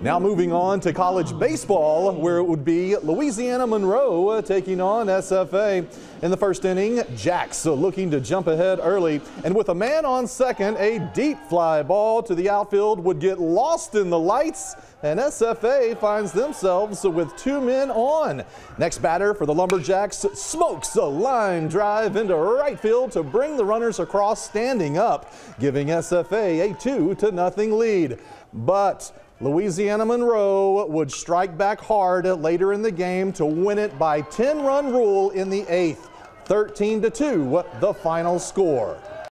Now moving on to college baseball, where it would be Louisiana Monroe uh, taking on SFA. In the first inning, Jacks uh, looking to jump ahead early, and with a man on second, a deep fly ball to the outfield would get lost in the lights, and SFA finds themselves with two men on. Next batter for the Lumberjacks smokes a line drive into right field to bring the runners across standing up, giving SFA a 2 to nothing lead. But Louisiana Monroe would strike back hard later in the game to win it by 10 run rule in the eighth. 13 to 2, the final score.